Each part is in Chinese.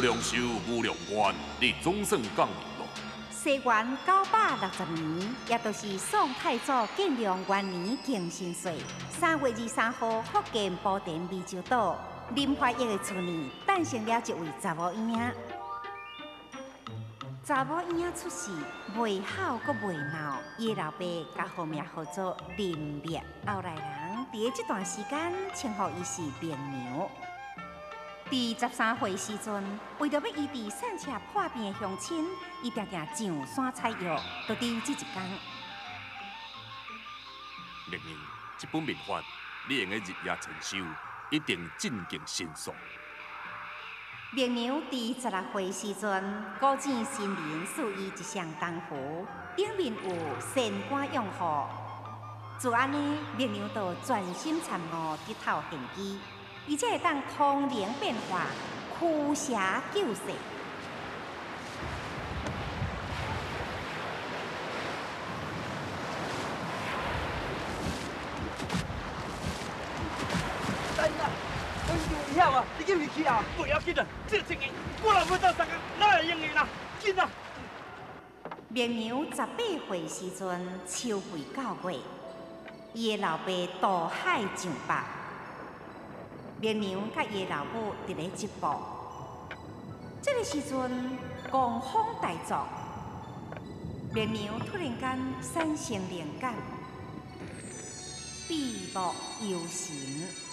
无量寿，无量愿，你总算讲明了。西元九百六十年，也就是宋太祖建良元年庚申岁三月二三号，福建莆田湄洲岛林怀义的厝内诞生了一位查某婴。查某婴出世，未好阁未闹，伊老爸甲号名号做林立。后来人伫这段时间称呼伊是明娘。第十三岁时阵，为着要医治散车破病的乡亲，伊定定上山采药，都伫这一天。明年这本民法，你用个日夜承受，一定进境神速。明娘伫十六岁时阵，古井新人赐伊一项丹符，顶面有仙官用护。自安尼，明娘就专心参悟这套玄机。而且会当通灵变化、驱邪救世。大爷，我有危险啊！你叫回去啊！不要紧啊，这情形我若要到三个，哪会用的啦？紧啊！明娘十八岁时阵，秋桂到月，伊的老爸渡海上北。明娘甲伊老母伫咧一步，这个时阵狂风大作，明娘突然间产生灵感，闭目游神。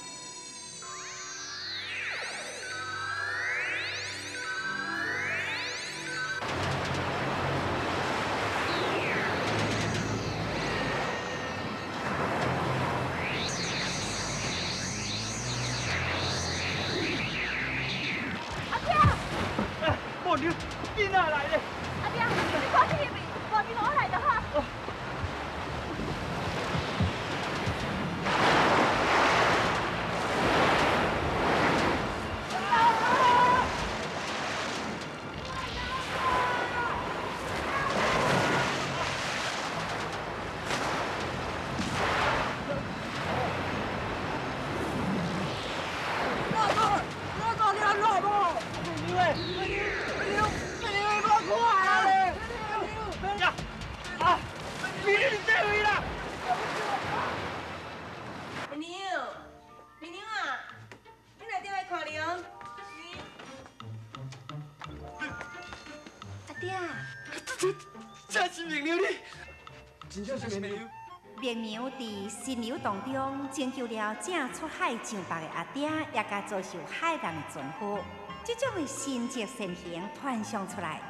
伫新流当中拯救了正出海上北的阿爹，也甲遭受海难的船夫。这种的神迹神行传唱出来，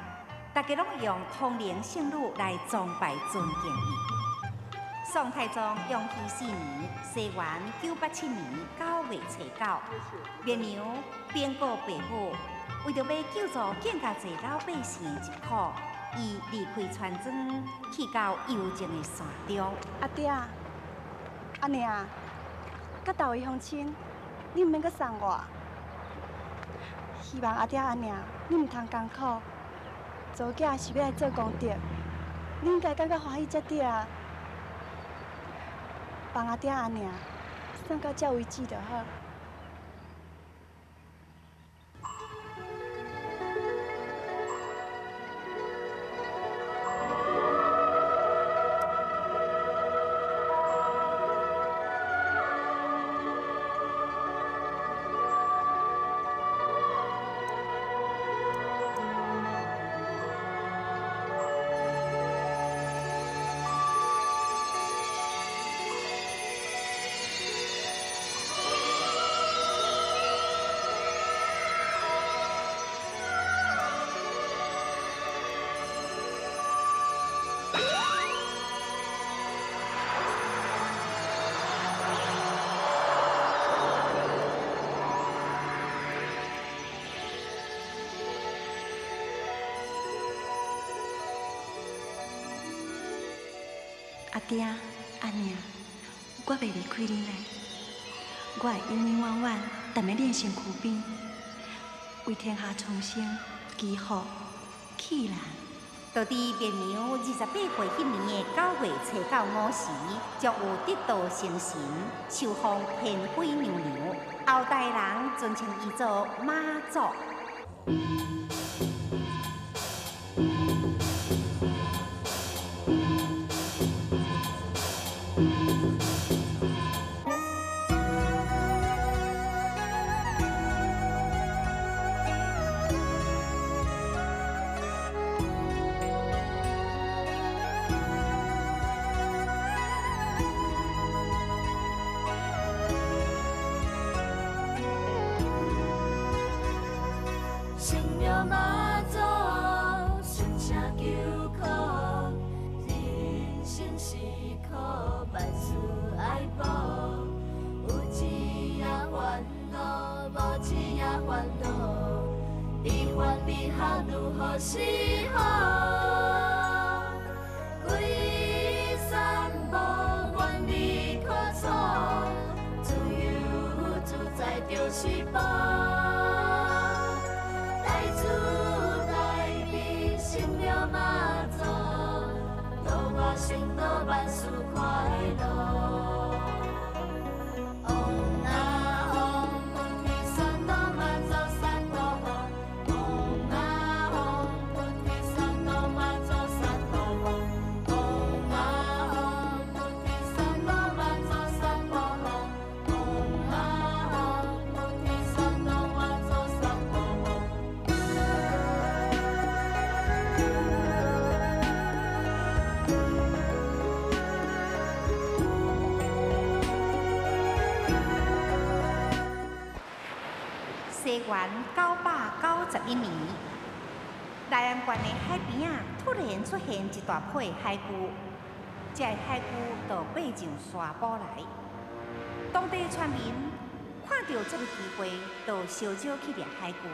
大家拢用通灵圣女来崇拜尊敬伊。宋太宗永熙四年（西元九八七年）九月初九，明娘禀告父母，为着要救助更加侪老百姓的疾苦。伊离开村庄，去到幽静的山中。阿爹，阿娘，甲大位乡亲，你毋免阁送我。希望阿爹阿娘，你毋通艰苦。做囝是要来做功德，你应该感觉欢喜才对啊。帮阿爹阿娘送到这为止就好。阿爹、阿娘，我袂离开你嘞。我会永永远远踮在你身躯边，为天下苍生祈福、祈难。到底明娘二十八岁迄年的九月初九午时，将有得道成神，受封天妃娘娘。后代人尊称伊做妈祖。神西元九百九十一米，大安县的海边啊，突然出现一大批海龟，这个海龟就爬上山坡来。当地村民看到这个机会，就烧酒去掠海龟。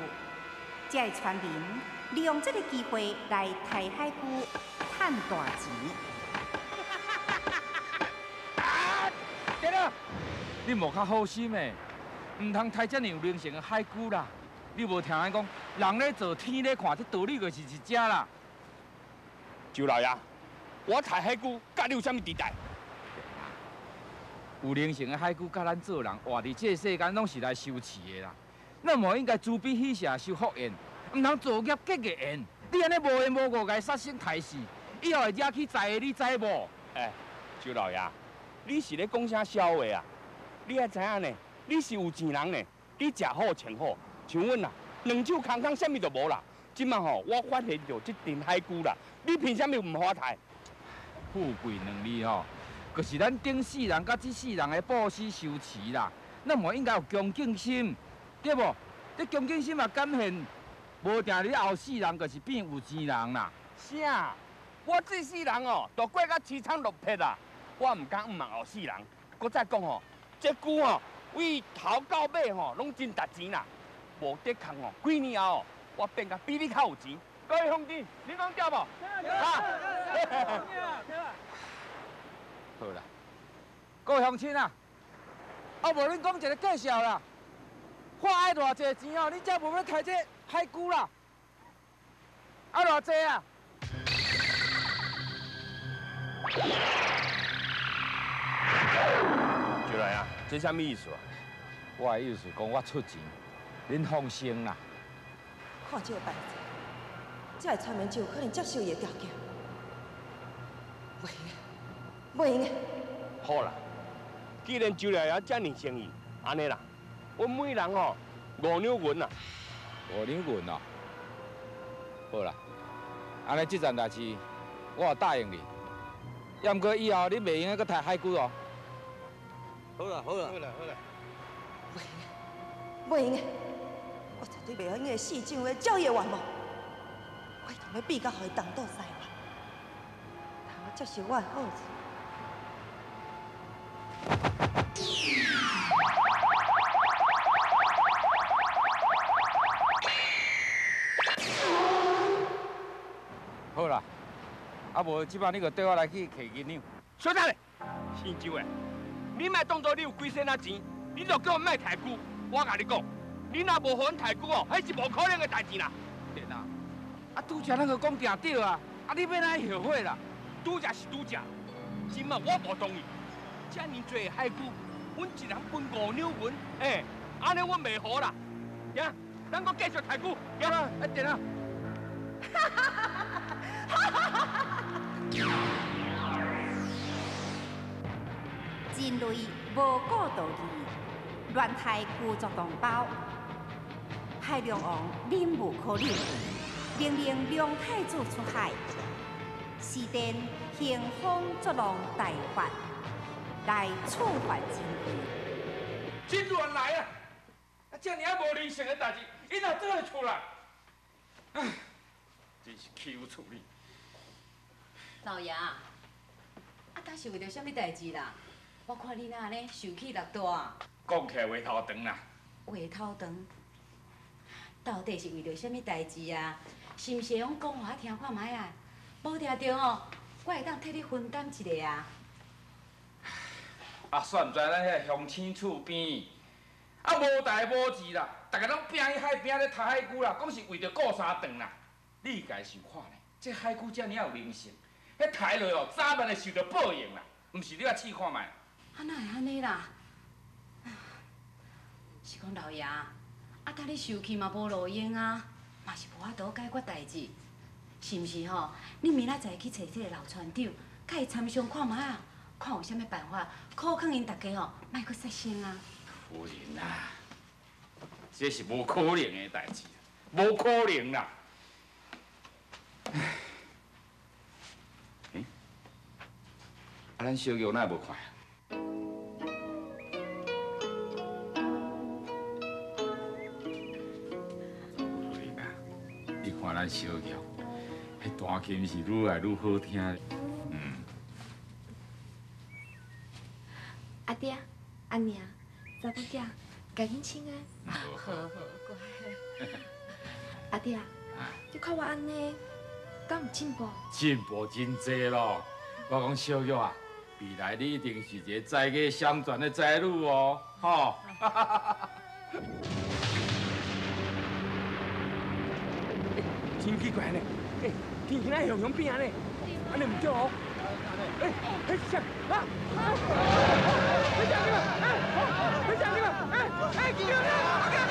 这村民利用这个机会来抬海龟赚大钱。对了，你莫较好心的，唔通太遮尔有灵性的海龟啦。你无听人讲，人咧做，天咧看，这道理就是一只啦。周老爷，我抬海龟，甲你有啥物地带？有灵性的海龟，甲咱做人活伫这个世间，拢是来修持的啦。咱无应该慈悲喜舍修福缘，唔通造业结个缘。你安尼无缘无故，甲伊杀生害死，以后会惹起灾的，你知无？哎，周老爷，你是咧讲啥笑话啊？你还知影呢，你是有钱人呢，你食好穿好，像阮啊，两手空空，啥物都无啦。即摆吼，我发现着即阵海龟啦，你凭啥物唔发财？富贵两字吼，就是咱顶世人甲即世人的布施修持啦。咱无应该有恭敬心，对无？这恭敬心嘛，感现无定你后世人，就是变有钱人啦。啥？我即世人哦，都过甲凄惨落魄啦。我毋敢毋望后世人。搁再讲吼，即句吼，为头到尾吼，拢真值钱啦。无得空哦，几年后哦，我变甲比你较有钱。各位兄弟，你讲对无？啊！好啦，各位乡亲啊，啊无恁讲一个介绍啦，花爱偌济钱哦，你才无要开这海龟啦？啊偌济啊？周来啊，这什么意思啊？我的意思讲我出钱，恁放心啦。看这个牌子，这个村民就有可能接受伊的条件。袂用的，袂用的。好啦，既然周老爷遮尔诚意，安尼啦，我每人吼五两银啦。五两银哦。好啦，安尼这件代志，我也答应你。要毋过以后你袂用个抬海龟哦。好啦好啦，袂用的，袂用的。我绝对袂用因为市长的照伊的愿望，我一定要比到互伊东倒西歪，通我接受我的好处。好啦，啊无即摆你就缀我来去摕银两。小等咧，姓周的，你莫当作你有几身仔钱，你就叫我卖抬举。我甲你讲，你若无互阮抬举哦，迄是无可能的代志啦。对啊，啊拄则咱个讲定对啊，啊你要哪后悔啦？拄则是拄则，今嘛我无同意。遮尔济海龟，阮一人分五两银，哎，安尼我袂好啦。呀，咱搁继续抬鼓。行啊，一定啊。人类无顾道义，乱害故作同胞，害龙王忍无可忍，命令梁太子出海，施展兴风作浪大法，来处罚人类。真乱来啊！啊，这尔啊无人性的代志，伊哪做得出来？唉，真是欺负处理。老爷，啊，当是为着什么代志啦？我看你那安尼受气力大，讲起来话头长啦。话头长，到底是为着什么代志啊？是毋是会用讲话听看卖啊？无听着哦，我会当替你分担一下啊。啊，算唔知咱遐乡亲厝边，啊无代无志啦，逐个拢拼去海边咧杀海龟啦，讲是为着顾三顿啦。你家想看呢？这海龟遮尔有灵性，迄杀落哦，早晚会受到报应啦。毋是你啊试看卖。啊，哪会安尼啦？是讲老爷，啊，当你受气嘛无路用啊，嘛是无法度解决代志，是毋是吼？你明仔载去找这个老船长，甲伊参详看卖啊，看有啥物办法，可劝因大家吼，莫搁失声啊。夫人啊，这是无可能的代志，无可能 啦。啊，咱小玉哪会无看小玉，迄弹琴是愈来愈好听。嗯，阿爹、阿娘、查某囝，赶紧请安。好好乖。阿爹，你看我安尼，敢有进步？进步真多咯！我讲小玉啊，未来你一定是一个在家相传的才女哦，吼！真奇怪呢，哎，天气那向向变呢，安尼唔对哦。哎，哎，谁啊？哎，谁你们？哎，哎，谁你们？哎，哎，叫你，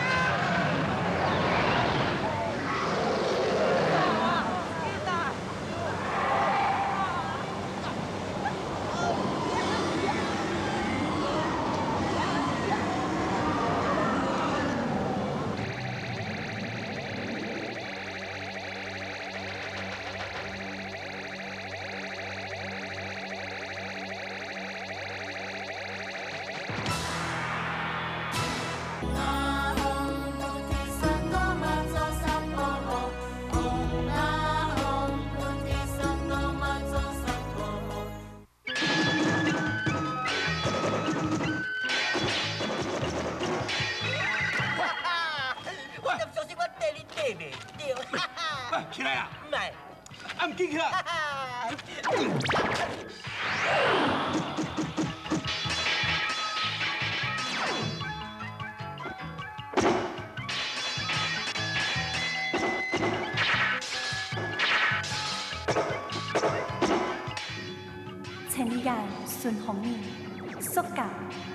速甲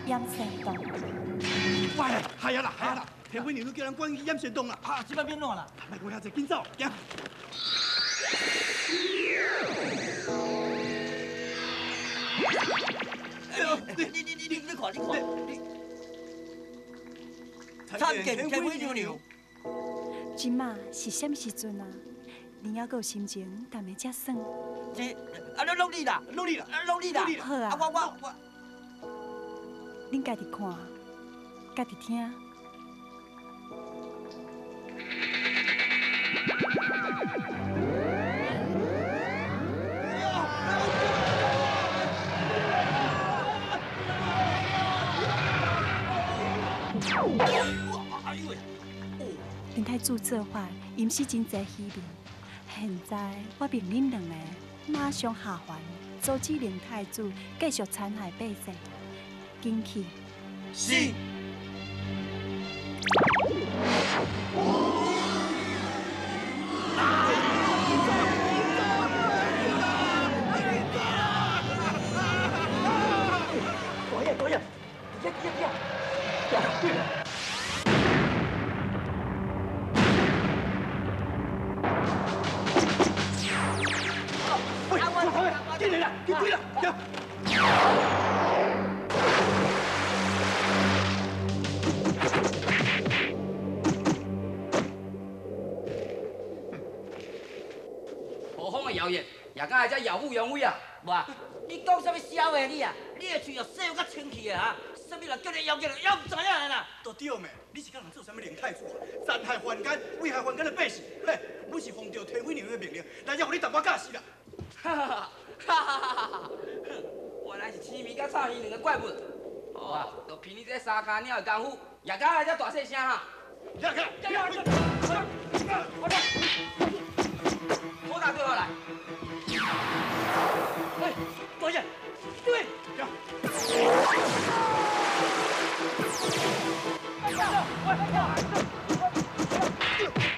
掩山洞。喂，系啊啦，系啊啦，田委员都叫人关去淹水洞啦。啊，即摆变怎啦？来，我遐只紧走，行。哎呦，你你你你你你看，你看，参见天威娘娘。即马是什么时阵啊？你还有心情谈的遮爽？是，啊，你努力啦，努力啦，啊，努力啦。好啊啊，我我我。恁家己看，家己听。林太子做法，因是真济虚名。现在我命恁两个马上下凡，阻止林太子继续残害百姓。紧去！是。也敢会遮耀武扬威啊？无啊？你讲什么笑话你啊？你的嘴哦细有甲清气的啊！什么人叫你妖精，妖唔知影的啦！都对咩？你是甲人做什么灵太子啊？残害凡间，危害凡间的百姓。嘿，我是奉着天威娘的命令，来要互你淡薄假死啦。哈哈哈哈哈哈哈！原来是青面甲臭鱼两个怪物。好啊，就凭你这三跤鸟的功夫，也敢来这大细声哈？起来起来！我打对话来。哎，大爷，对，哎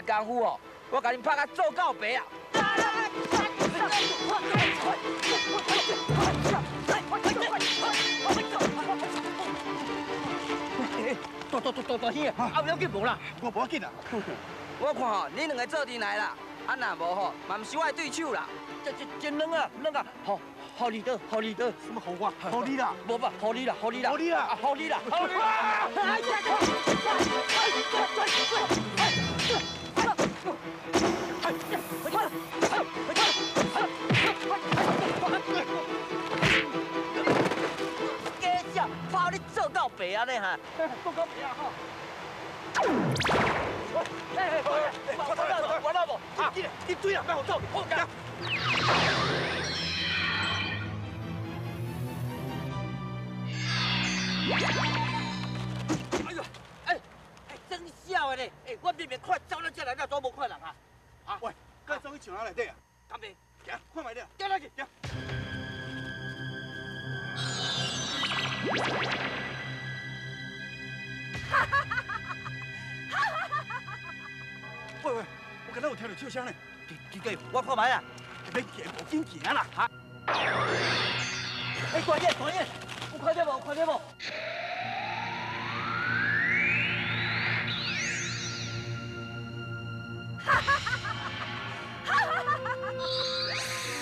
功夫哦，我甲你拍甲做到白啊！大大大大大兄啊，不要紧无啦，我无要紧啊。我看吼，你两个做阵来啦，啊若无吼，嘛毋是我的对手啦。这这真冷啊，冷啊，好，好你的，好你的，什么好我？好你啦，无吧，好你啦，好你啦，好你啦，好你啦，好你啦！到白啊你哈，做到白啊哈！哎哎，我我我我那无，啊，你你对啦，别好走，好行。哎呦，哎，哎，真笑的嘞！哎，我明明看走到这来，那都无看人啊！啊，喂，该走去墙哪内底啊？干咩？行，看卖了。叫落去，行。喂喂，我刚才有听到笑声呢。几几个？我看卖啊！别行，无紧行啦。哈。哎，大爷，大爷，有看到无？有看到无？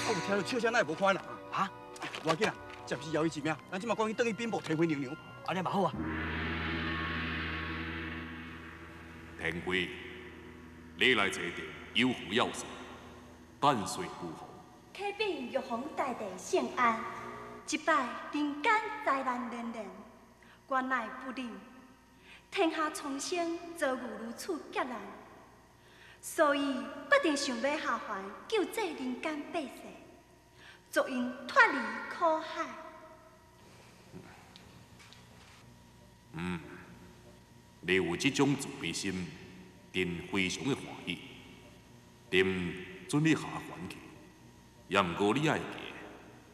我有听到笑声，那也无看人啊？哈？无要紧啊，这不是谣言一名，咱即马赶紧等去禀报天妃娘娘。安尼嘛好啊。天妃，你来坐定，有福要寿，万岁姑父。启禀玉皇大帝圣安，一拜人间灾难连连，原来不仁，天下苍生遭遇如此劫难，所以决定想要下凡救济人间百姓，助因脱离苦海。嗯，你有这种自卑心，真非常的欢喜。定准你下凡去，也毋过你爱记，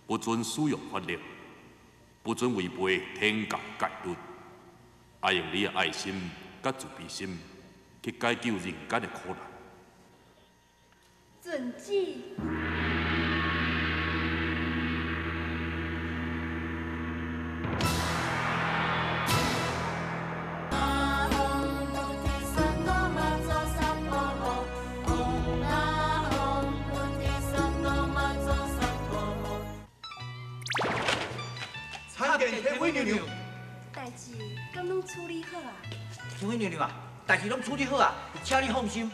不准使用法律，不准违背天教戒律，爱用你的爱心甲自卑心去解救人间的苦难。遵旨。参见天妃娘娘。代志敢拢处理好啊？天妃娘娘啊，代志拢处理好啊，请你放心。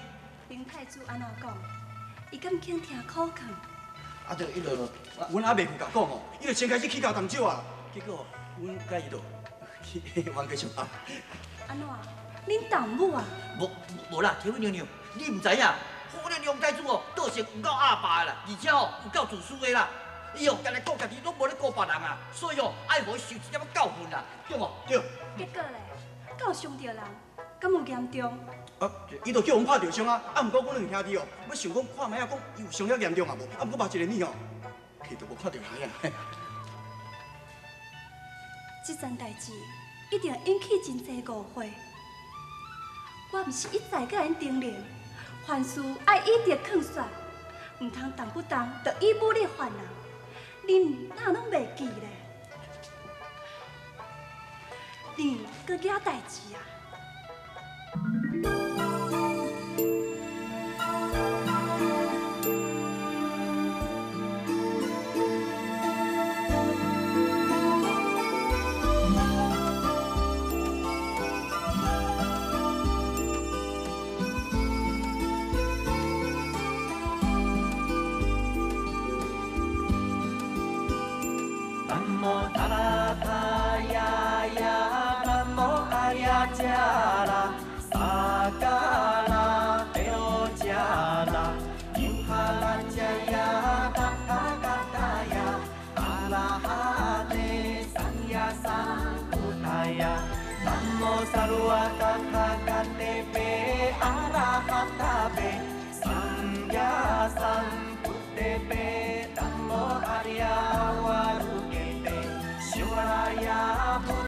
林太子安怎讲？伊敢肯听苦劝？啊，就一路路，阮还袂去甲讲哦，伊就先开始起教动手啊。结果阮甲伊就去 冤家相啊。安怎？恁丈母啊？无无啦，天妃娘娘，你毋知影，我哋梁太子哦，倒是有够阿爸的啦，而且哦有够自私的啦。伊哦，家己顾家己，拢无咧顾别人啊，所以哦，爱互伊受一点仔教训啦，对无？对。结果咧，敢有伤着人，敢有严重？啊，伊就叫我们拍着伤啊，啊，毋过阮两兄弟哦，要想讲看卖啊，讲伊有伤遐严重啊无？啊，毋过目一个呢哦，去都无看着人啊。这件代志一定引起真济误会。我毋是一再甲因叮咛，凡事爱一直劝说，毋通动不动就以武力犯人。恁哪拢袂记咧？恁搁惹代志啊？